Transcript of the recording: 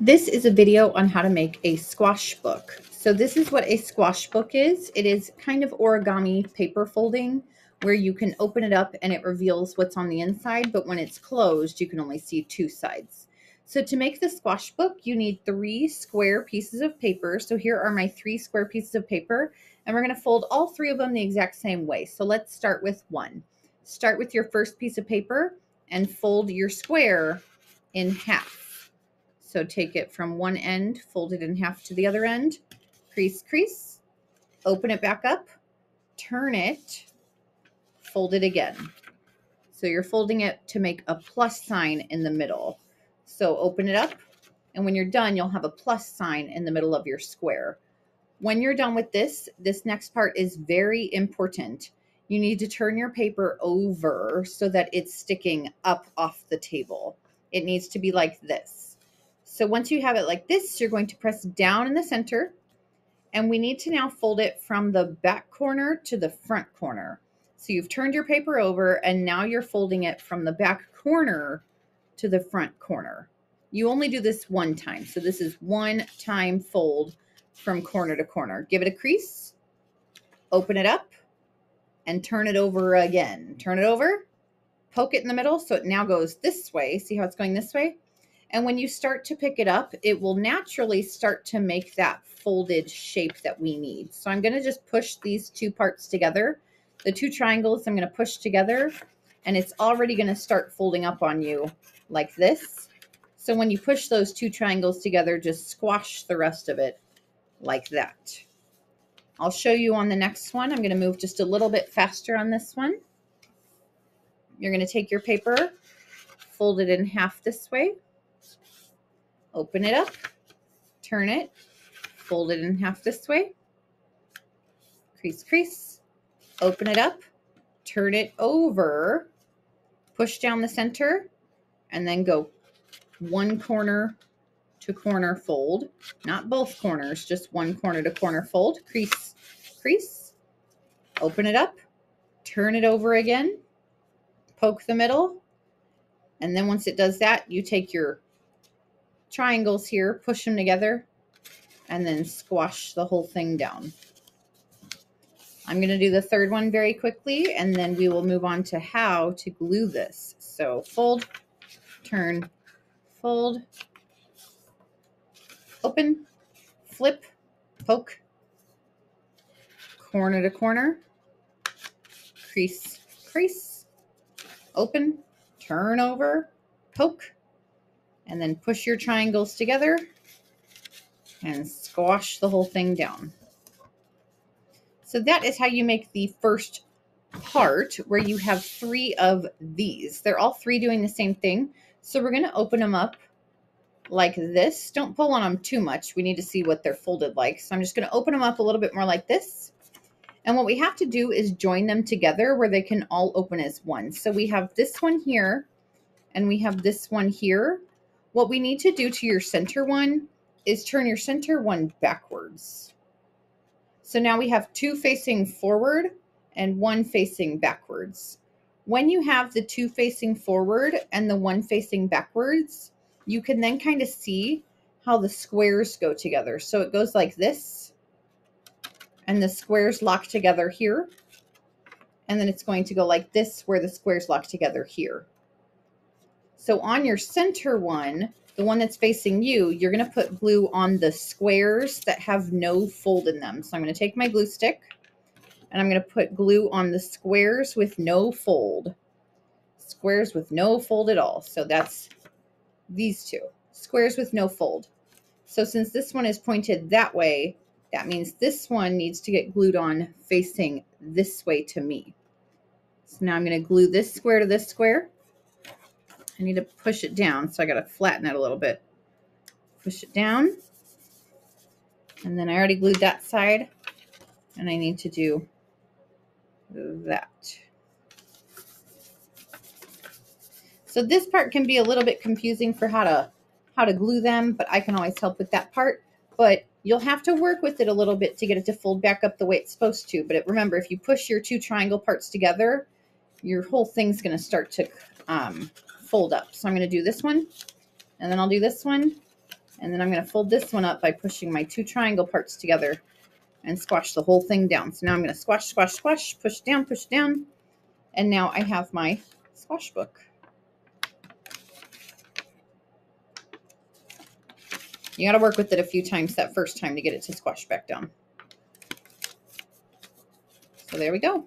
This is a video on how to make a squash book. So this is what a squash book is. It is kind of origami paper folding where you can open it up and it reveals what's on the inside, but when it's closed, you can only see two sides. So to make the squash book, you need three square pieces of paper. So here are my three square pieces of paper, and we're gonna fold all three of them the exact same way. So let's start with one. Start with your first piece of paper and fold your square in half. So take it from one end, fold it in half to the other end, crease, crease, open it back up, turn it, fold it again. So you're folding it to make a plus sign in the middle. So open it up, and when you're done, you'll have a plus sign in the middle of your square. When you're done with this, this next part is very important. You need to turn your paper over so that it's sticking up off the table. It needs to be like this. So once you have it like this, you're going to press down in the center and we need to now fold it from the back corner to the front corner. So you've turned your paper over and now you're folding it from the back corner to the front corner. You only do this one time. So this is one time fold from corner to corner. Give it a crease, open it up, and turn it over again. Turn it over, poke it in the middle so it now goes this way. See how it's going this way? And when you start to pick it up, it will naturally start to make that folded shape that we need. So I'm going to just push these two parts together. The two triangles I'm going to push together and it's already going to start folding up on you like this. So when you push those two triangles together, just squash the rest of it like that. I'll show you on the next one. I'm going to move just a little bit faster on this one. You're going to take your paper, fold it in half this way, open it up, turn it, fold it in half this way, crease, crease, open it up, turn it over, push down the center, and then go one corner to corner fold, not both corners, just one corner to corner fold, crease, crease, open it up, turn it over again, poke the middle, and then once it does that, you take your triangles here, push them together, and then squash the whole thing down. I'm going to do the third one very quickly, and then we will move on to how to glue this. So fold, turn, fold, open, flip, poke, corner to corner, crease, crease, open, turn over, poke, and then push your triangles together and squash the whole thing down. So that is how you make the first part where you have three of these. They're all three doing the same thing. So we're going to open them up like this. Don't pull on them too much. We need to see what they're folded like. So I'm just going to open them up a little bit more like this. And what we have to do is join them together where they can all open as one. So we have this one here and we have this one here. What we need to do to your center one is turn your center one backwards. So now we have two facing forward and one facing backwards. When you have the two facing forward and the one facing backwards, you can then kind of see how the squares go together. So it goes like this, and the squares lock together here. And then it's going to go like this, where the squares lock together here. So on your center one, the one that's facing you, you're going to put glue on the squares that have no fold in them. So I'm going to take my glue stick and I'm going to put glue on the squares with no fold. Squares with no fold at all. So that's these two. Squares with no fold. So since this one is pointed that way, that means this one needs to get glued on facing this way to me. So now I'm going to glue this square to this square. I need to push it down, so I got to flatten it a little bit. Push it down. And then I already glued that side, and I need to do that. So this part can be a little bit confusing for how to how to glue them, but I can always help with that part. But you'll have to work with it a little bit to get it to fold back up the way it's supposed to. But it, remember, if you push your two triangle parts together, your whole thing's going to start to um, fold up. So I'm going to do this one, and then I'll do this one, And then I'm going to fold this one up by pushing my two triangle parts together and squash the whole thing down. So now I'm going to squash, squash, squash, push down, push down. And now I have my squash book. You got to work with it a few times that first time to get it to squash back down. So there we go.